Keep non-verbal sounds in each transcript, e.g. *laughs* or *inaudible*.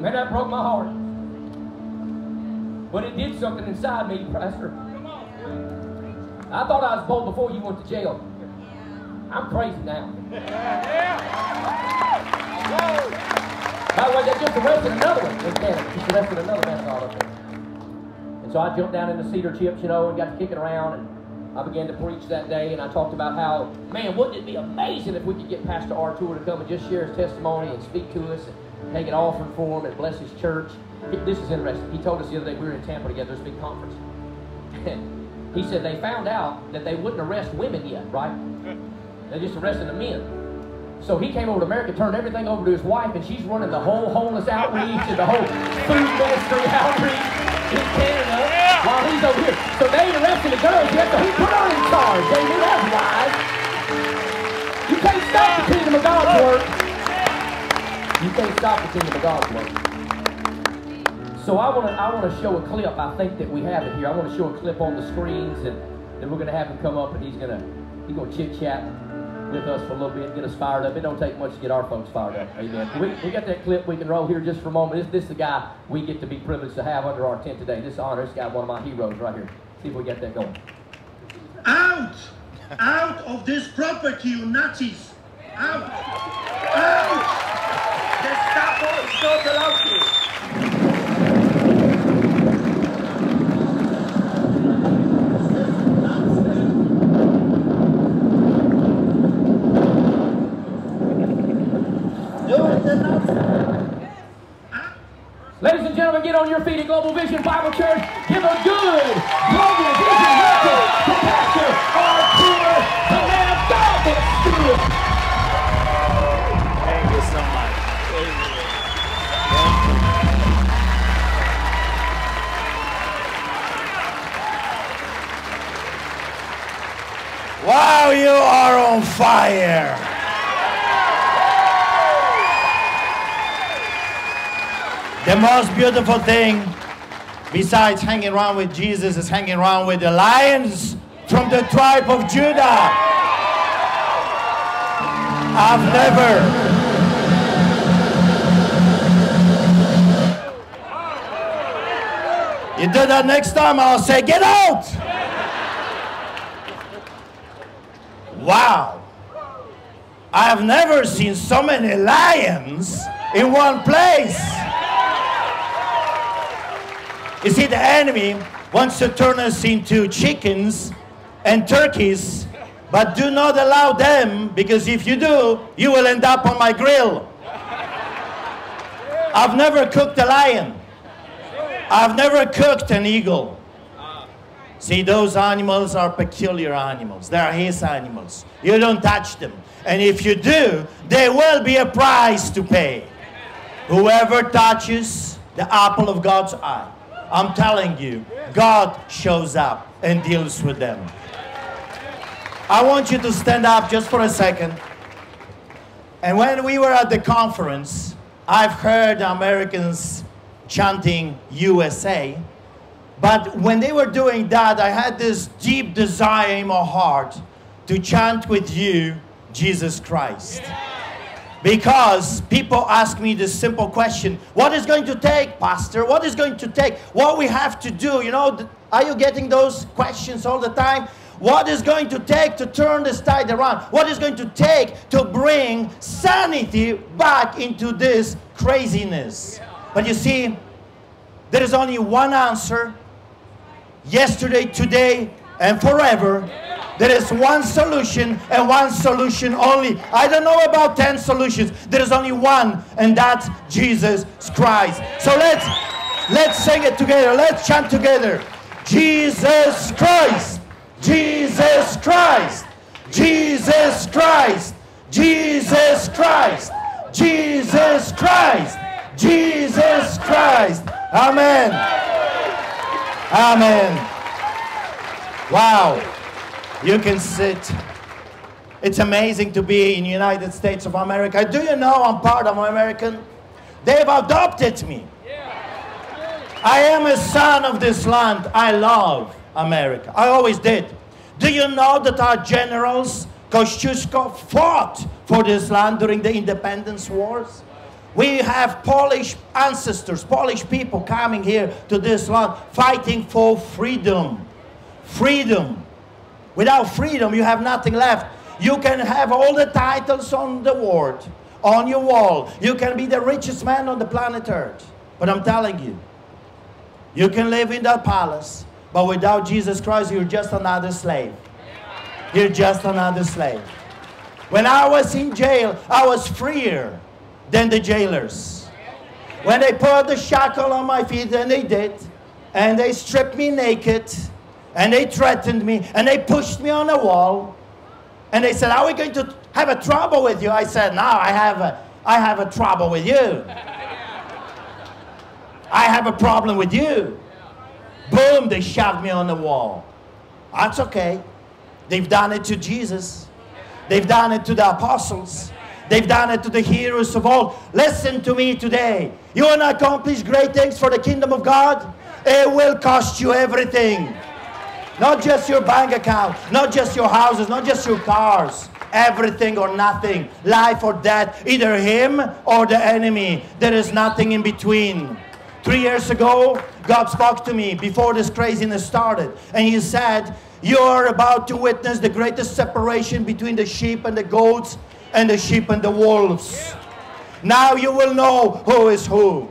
Man, that broke my heart. But it did something inside me, Pastor. I thought I was bold before you went to jail. I'm crazy now. By the way, they just arrested another one Canada. Just arrested another man up there. And so I jumped down in the cedar chips, you know, and got to kicking around. And I began to preach that day. And I talked about how, man, wouldn't it be amazing if we could get Pastor Artur to come and just share his testimony and speak to us and take an offering for him and bless his church. This is interesting. He told us the other day we were in Tampa together. There's a big conference. *laughs* he said they found out that they wouldn't arrest women yet, right? They're just arrested the men. So he came over to America, turned everything over to his wife, and she's running the whole homeless outreach and the whole food ministry outreach in Canada while he's over here. So they ain't arresting the girls yet, so he put her in charge. They knew that's wise. You can't stop the kingdom of God's work. You can't stop the kingdom of God's work. So I want to I want to show a clip. I think that we have it here. I want to show a clip on the screens, and then we're going to have him come up, and he's going to he's going to chit chat with us for a little bit, and get us fired up. It don't take much to get our folks fired up. *laughs* Amen. We, we got that clip we can roll here just for a moment. This, this is the guy we get to be privileged to have under our tent today. This honor, this guy, one of my heroes right here. See if we get that going. Out! Out of this property, you Nazis! Out! Out! Gestapo is not allowed to. Ladies and gentlemen, get on your feet at Global Vision Bible Church. Give a good Global Vision welcome to Pastor Artur, the man of God that's good. Thank you so much. Wow, you are on fire. The most beautiful thing, besides hanging around with Jesus, is hanging around with the lions from the tribe of Judah. I've never. You do that next time, I'll say, get out! Wow. I have never seen so many lions in one place. You see, the enemy wants to turn us into chickens and turkeys, but do not allow them because if you do, you will end up on my grill. I've never cooked a lion. I've never cooked an eagle. See, those animals are peculiar animals. They are his animals. You don't touch them. And if you do, there will be a price to pay. Whoever touches the apple of God's eye, I'm telling you, God shows up and deals with them. I want you to stand up just for a second. And when we were at the conference, I've heard Americans chanting USA. But when they were doing that, I had this deep desire in my heart to chant with you, Jesus Christ. Because people ask me this simple question What is going to take, Pastor? What is going to take? What we have to do? You know, are you getting those questions all the time? What is going to take to turn this tide around? What is going to take to bring sanity back into this craziness? But you see, there is only one answer yesterday, today, and forever. There is one solution and one solution only. I don't know about 10 solutions. There is only one, and that's Jesus Christ. So let's let's sing it together. Let's chant together. Jesus Christ. Jesus Christ. Jesus Christ. Jesus Christ. Jesus Christ. Jesus Christ. Amen. Amen. Wow. You can sit. It's amazing to be in the United States of America. Do you know I'm part of American? They've adopted me. I am a son of this land. I love America. I always did. Do you know that our generals, Kosciuszko, fought for this land during the independence wars? We have Polish ancestors, Polish people coming here to this land fighting for freedom. Freedom. Without freedom, you have nothing left. You can have all the titles on the world, on your wall. You can be the richest man on the planet Earth. But I'm telling you, you can live in that palace, but without Jesus Christ, you're just another slave. You're just another slave. When I was in jail, I was freer than the jailers. When they put the shackle on my feet, and they did, and they stripped me naked, and they threatened me, and they pushed me on a wall, and they said, "Are we going to have a trouble with you?" I said, "No, I have a, I have a trouble with you. I have a problem with you." Boom! They shoved me on the wall. That's okay. They've done it to Jesus. They've done it to the apostles. They've done it to the heroes of old. Listen to me today. You want to accomplish great things for the kingdom of God? It will cost you everything. Not just your bank account, not just your houses, not just your cars. Everything or nothing. Life or death. Either him or the enemy. There is nothing in between. Three years ago, God spoke to me before this craziness started. And He said, You are about to witness the greatest separation between the sheep and the goats and the sheep and the wolves. Now you will know who is who.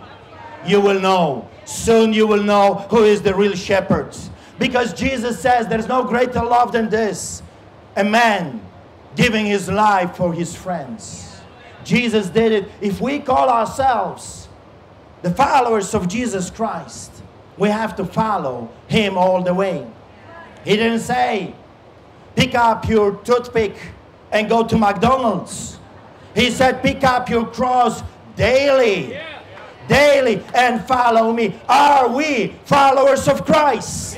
You will know. Soon you will know who is the real shepherds. Because Jesus says there's no greater love than this a man giving his life for his friends. Jesus did it. If we call ourselves the followers of Jesus Christ, we have to follow him all the way. He didn't say, pick up your toothpick and go to McDonald's. He said, pick up your cross daily. Daily and follow me. Are we followers of Christ?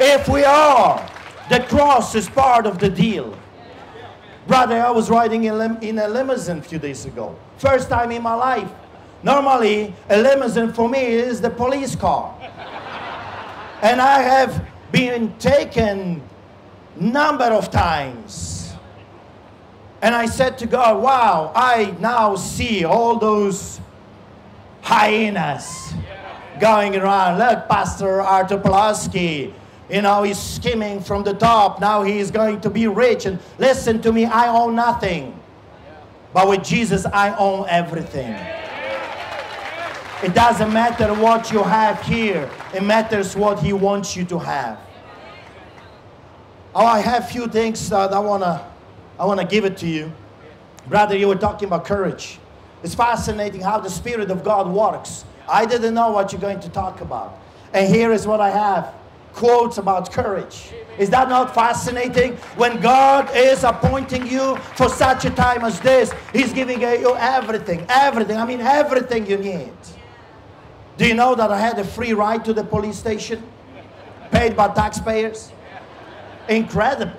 If we are, the cross is part of the deal. Brother, I was riding in, in a limousine a few days ago. First time in my life. Normally, a limousine for me is the police car. and I have been taken number of times. And I said to God, wow, I now see all those hyenas going around. Look, Pastor Artur Pawlowski, you know, he's skimming from the top. Now he's going to be rich. And listen to me, I own nothing. But with Jesus, I own everything. It doesn't matter what you have here, it matters what He wants you to have. Oh, I have few things that I wanna, I wanna give it to you, brother. You were talking about courage. It's fascinating how the Spirit of God works. I didn't know what you're going to talk about, and here is what I have: quotes about courage. Is that not fascinating? When God is appointing you for such a time as this, He's giving you everything, everything. I mean, everything you need. Do you know that I had a free ride to the police station? Paid by taxpayers? Incredible.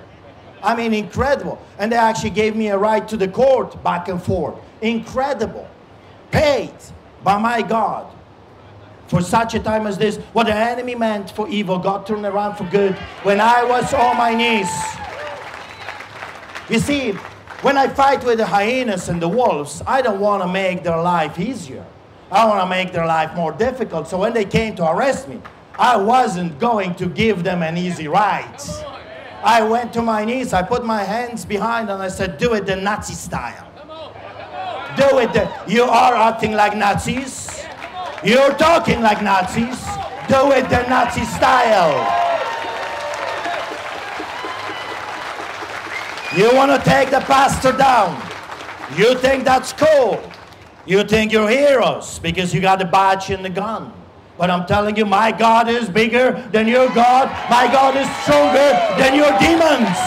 I mean, incredible. And they actually gave me a ride to the court back and forth. Incredible. Paid by my God. For such a time as this, what the enemy meant for evil, God turned around for good when I was on my knees. You see, when I fight with the hyenas and the wolves, I don't want to make their life easier. I want to make their life more difficult. So when they came to arrest me, I wasn't going to give them an easy ride. I went to my knees, I put my hands behind, and I said, Do it the Nazi style. Do it. You are acting like Nazis. You're talking like Nazis. Do it the Nazi style. You want to take the pastor down. You think that's cool. You think you're heroes because you got the badge and the gun. But I'm telling you, my God is bigger than your God. My God is stronger than your demons.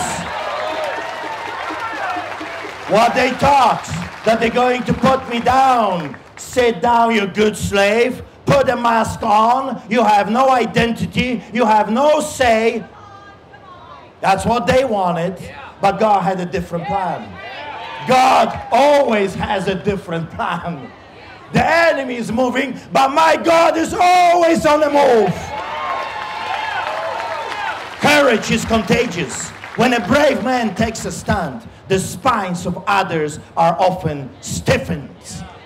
What they thought that they're going to put me down. Sit down, you good slave. Put a mask on. You have no identity. You have no say. That's what they wanted. But God had a different plan. God always has a different plan. The enemy is moving, but my God is always on the move. Courage is contagious. When a brave man takes a stand, the spines of others are often stiffened.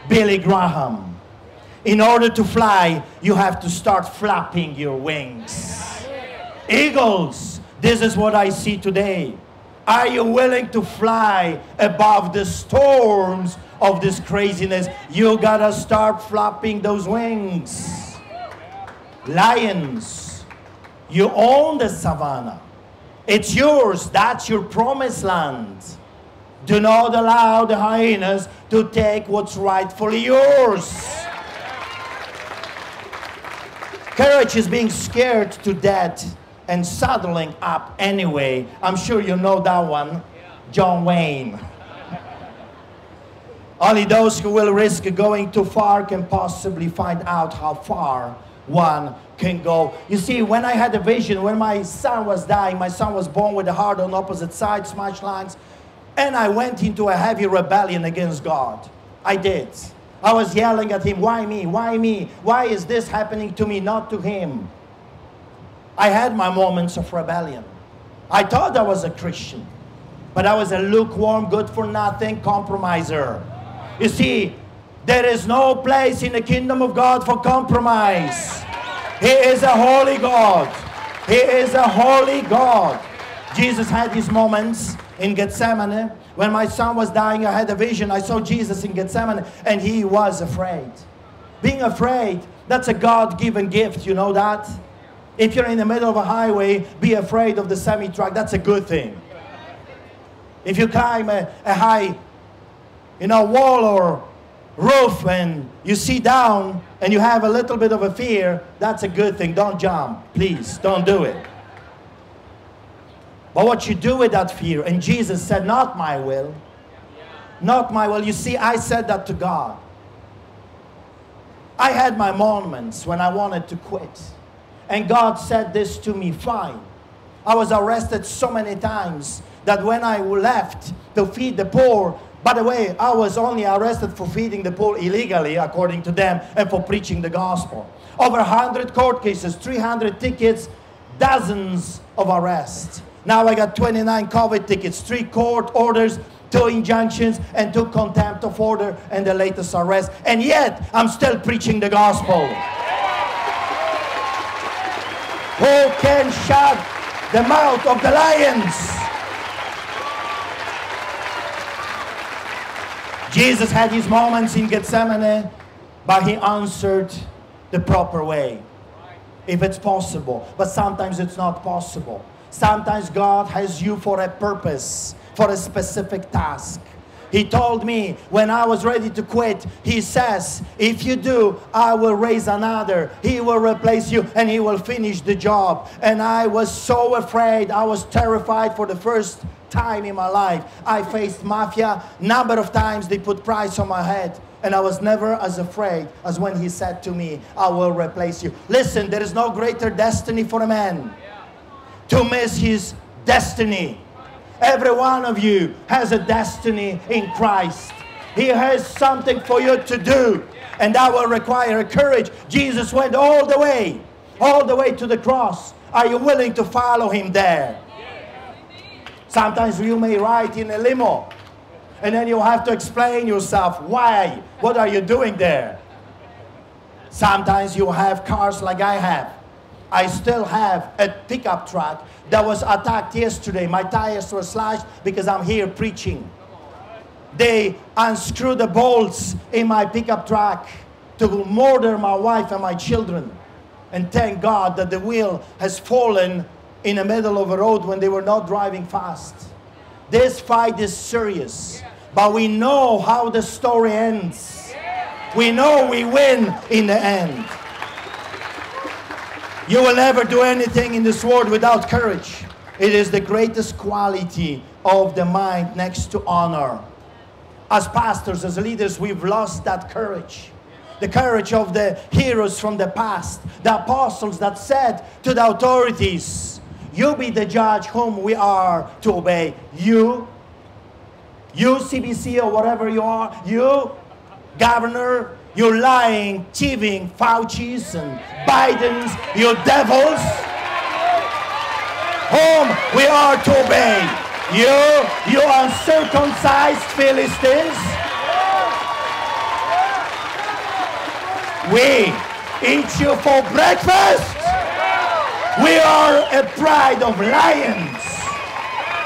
Billy Graham. In order to fly, you have to start flapping your wings. Eagles, this is what I see today. Are you willing to fly above the storms of this craziness? You gotta start flapping those wings. Lions, you own the savannah. It's yours. That's your promised land. Do not allow the hyenas to take what's rightfully yours. Courage is being scared to death and saddling up anyway. I'm sure you know that one. John Wayne. Only those who will risk going too far can possibly find out how far one can go. You see, when I had a vision, when my son was dying, my son was born with a heart on opposite sides, smashed lungs, and I went into a heavy rebellion against God. I did. I was yelling at him, Why me? Why me? Why is this happening to me, not to him? I had my moments of rebellion. I thought I was a Christian, but I was a lukewarm, good for nothing compromiser. You see, there is no place in the kingdom of God for compromise. He is a holy God. He is a holy God. Jesus had his moments in Gethsemane. When my son was dying, I had a vision. I saw Jesus in Gethsemane and he was afraid. Being afraid, that's a God given gift. You know that? If you're in the middle of a highway, be afraid of the semi truck. That's a good thing. If you climb a, a high, you know, wall or roof and you see down and you have a little bit of a fear, that's a good thing. Don't jump. Please, don't do it. But what you do with that fear, and Jesus said, Not my will. Not my will. You see, I said that to God. I had my moments when I wanted to quit. And God said this to me, fine. I was arrested so many times that when I left to feed the poor, by the way, I was only arrested for feeding the poor illegally, according to them, and for preaching the gospel. Over 100 court cases, 300 tickets, dozens of arrests. Now I got 29 COVID tickets, three court orders, two injunctions, and two contempt of order, and the latest arrest. And yet, I'm still preaching the gospel. Who can shut the mouth of the lions? Jesus had his moments in Gethsemane, but he answered the proper way. If it's possible. But sometimes it's not possible. Sometimes God has you for a purpose, for a specific task. He told me when I was ready to quit, He says, If you do, I will raise another. He will replace you and He will finish the job. And I was so afraid. I was terrified for the first time in my life. I faced mafia. Number of times they put price on my head. And I was never as afraid as when he said to me, I will replace you. Listen, there is no greater destiny for a man to miss his destiny Every one of you has a destiny in Christ. He has something for you to do, and that will require courage. Jesus went all the way, all the way to the cross. Are you willing to follow him there? Sometimes you may ride in a limo, and then you have to explain yourself why. What are you doing there? Sometimes you have cars like I have. I still have a pickup truck that was attacked yesterday. My tires were slashed because I'm here preaching. They unscrewed the bolts in my pickup truck to murder my wife and my children. And thank God that the wheel has fallen in the middle of a road when they were not driving fast. This fight is serious, but we know how the story ends. We know we win in the end. You will never do anything in this world without courage. It is the greatest quality of the mind next to honor. As pastors, as leaders, we've lost that courage. The courage of the heroes from the past, the apostles that said to the authorities, You be the judge whom we are to obey. You, you CBC or whatever you are, you, governor, you lying, thieving Fauci's and Biden's, you devils, whom we are to obey. You, you uncircumcised Philistines. We eat you for breakfast. We are a pride of lions.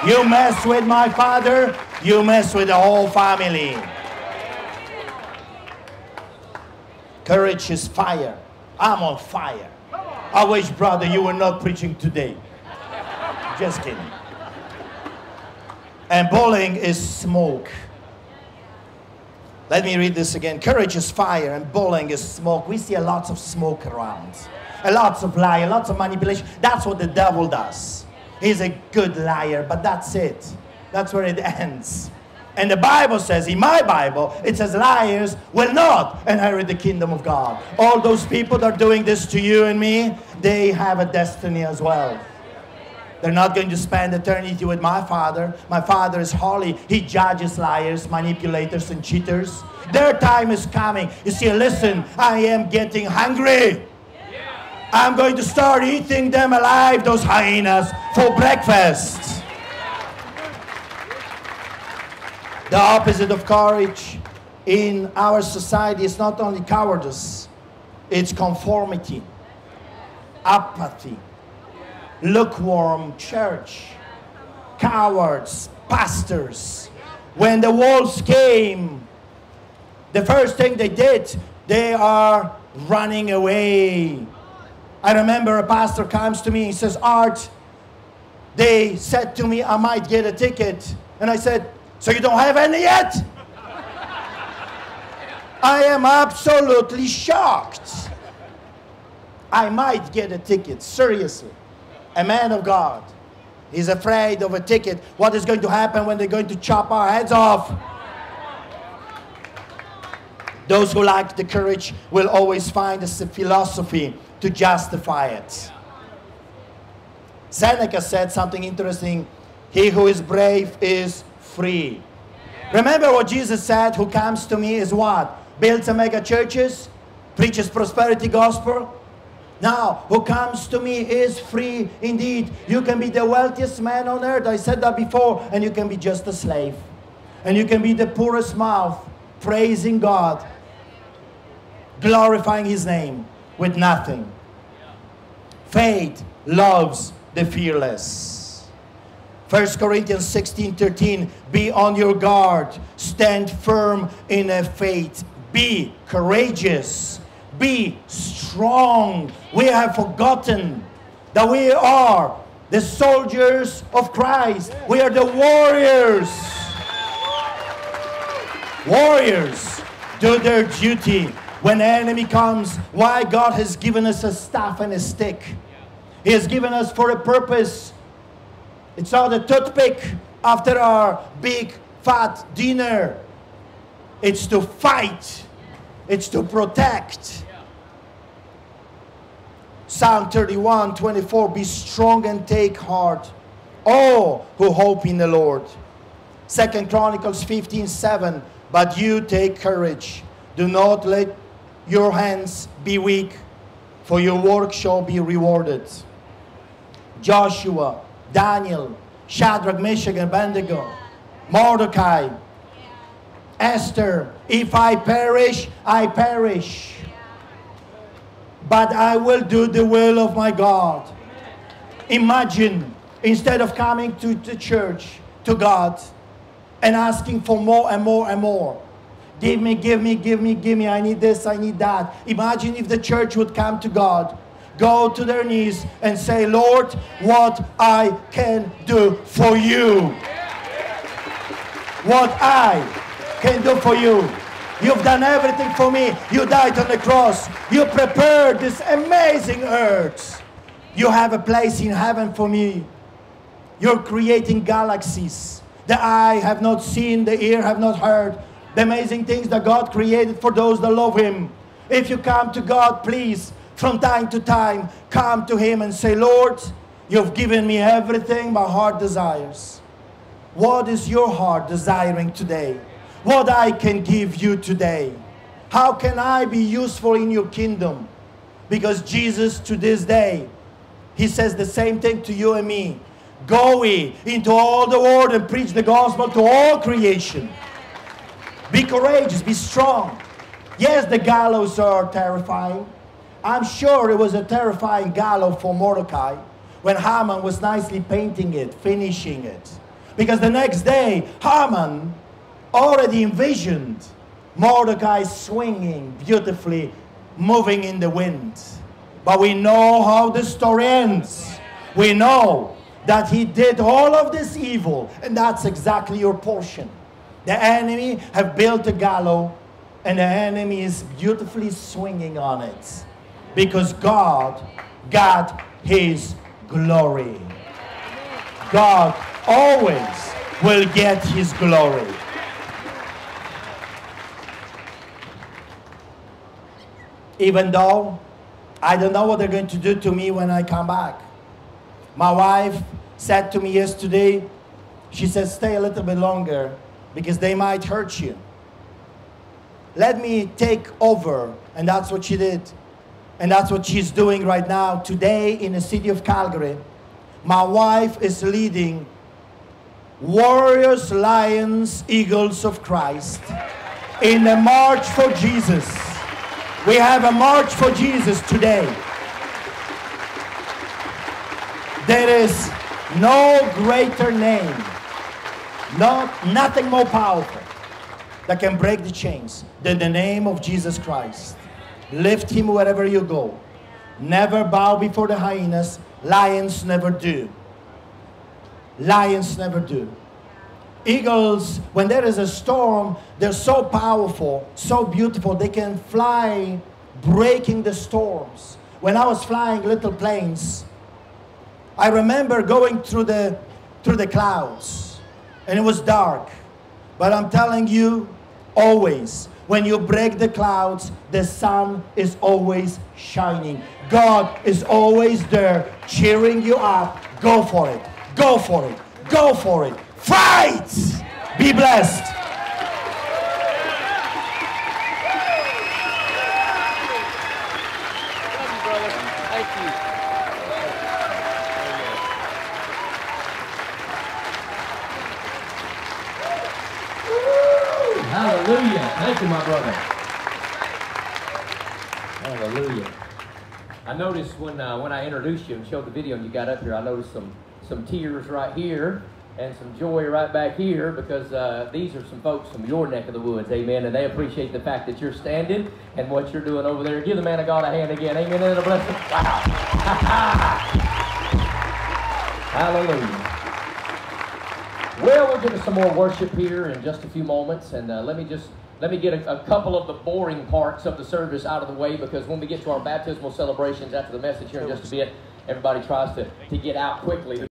You mess with my father, you mess with the whole family. Courage is fire. I'm on fire. I wish, brother, you were not preaching today. Just kidding. And bowling is smoke. Let me read this again. Courage is fire and bowling is smoke. We see a lots of smoke around. A lots of lie, a lots of manipulation. That's what the devil does. He's a good liar, but that's it. That's where it *laughs* ends. And the Bible says, in my Bible, it says liars will not inherit the kingdom of God. All those people that are doing this to you and me, they have a destiny as well. They're not going to spend eternity with my Father. My Father is holy. He judges liars, manipulators, and cheaters. Their time is coming. You see, listen, I am getting hungry. I'm going to start eating them alive, those hyenas, for breakfast. The opposite of courage in our society is not only cowardice, it's conformity, apathy, lukewarm church, cowards, pastors. When the wolves came, the first thing they did, they are running away. I remember a pastor comes to me, he says, Art, they said to me I might get a ticket. And I said, So you don't have any yet? I am absolutely shocked. I might get a ticket, seriously a man of God. He's afraid of a ticket. What is going to happen when they're going to chop our heads off? Those who lack the courage will always find a philosophy to justify it. Seneca said something interesting. He who is brave is free. Remember what Jesus said, who comes to me is what? Builds a mega churches, preaches prosperity gospel, now, who comes to me is free indeed. You can be the wealthiest man on earth. I said that before. And you can be just a slave. And you can be the poorest mouth, praising God, glorifying His name with nothing. Faith loves the fearless. 1 Corinthians 16 13. Be on your guard, stand firm in a faith, be courageous be strong. We have forgotten that we are the soldiers of Christ. We are the warriors. Warriors do their duty when the enemy comes. Why God has given us a staff and a stick. He has given us for a purpose. It's not a toothpick after our big fat dinner. It's to fight. It's to protect. Psalm 31 24 Be strong and take heart, all who hope in the Lord. Second Chronicles 15 7 But you take courage, do not let your hands be weak, for your work shall be rewarded. Joshua, Daniel, Shadrach, Meshach, and Abednego, Mordecai, Esther, if I perish, I perish but I will do the will of my God. Imagine, instead of coming to the church, to God, and asking for more and more and more. Give me, give me, give me, give me. I need this, I need that. Imagine if the church would come to God, go to their knees, and say, Lord, what I can do for you. What I can do for you. You've done everything for me. You died on the cross. You prepared this amazing earth. You have a place in heaven for me. You're creating galaxies. The eye have not seen, the ear have not heard. The amazing things that God created for those that love Him. If you come to God, please, from time to time, come to Him and say, Lord, you've given me everything my heart desires. What is your heart desiring today? what I can give you today. How can I be useful in your kingdom? Because Jesus, to this day, He says the same thing to you and me. Go ye into all the world and preach the gospel to all creation. Be courageous, be strong. Yes, the gallows are terrifying. I'm sure it was a terrifying gallows for Mordecai when Haman was nicely painting it, finishing it. Because the next day, Haman already envisioned Mordecai swinging beautifully, moving in the wind. But we know how the story ends. We know that he did all of this evil, and that's exactly your portion. The enemy have built a gallows, and the enemy is beautifully swinging on it because God got his glory. God always will get his glory. Even though I don't know what they're going to do to me when I come back. My wife said to me yesterday, she said, stay a little bit longer because they might hurt you. Let me take over. And that's what she did. And that's what she's doing right now. Today in the city of Calgary, my wife is leading Warriors, Lions, Eagles of Christ in the March for Jesus. We have a March for Jesus today. There is no greater name, no, nothing more powerful that can break the chains than the name of Jesus Christ. Lift him wherever you go. Never bow before the hyenas. Lions never do. Lions never do. Eagles, when there is a storm, they're so powerful, so beautiful, they can fly breaking the storms. When I was flying little planes, I remember going through the, through the clouds and it was dark. But I'm telling you, always, when you break the clouds, the sun is always shining. God is always there cheering you up. Go for it. Go for it. Go for it. Fight! Be blessed. Hallelujah. Thank you, my brother. Hallelujah. I noticed when uh, when I introduced you and showed the video and you got up here, I noticed some some tears right here and some joy right back here because uh, these are some folks from your neck of the woods, amen, and they appreciate the fact that you're standing and what you're doing over there. Give the man of God a hand again, amen, and a blessing. Wow. *laughs* Hallelujah. Well, we'll get to some more worship here in just a few moments, and uh, let me just let me get a, a, couple of the boring parts of the service out of the way because when we get to our baptismal celebrations after the message here in just a bit, everybody tries to, to get out quickly.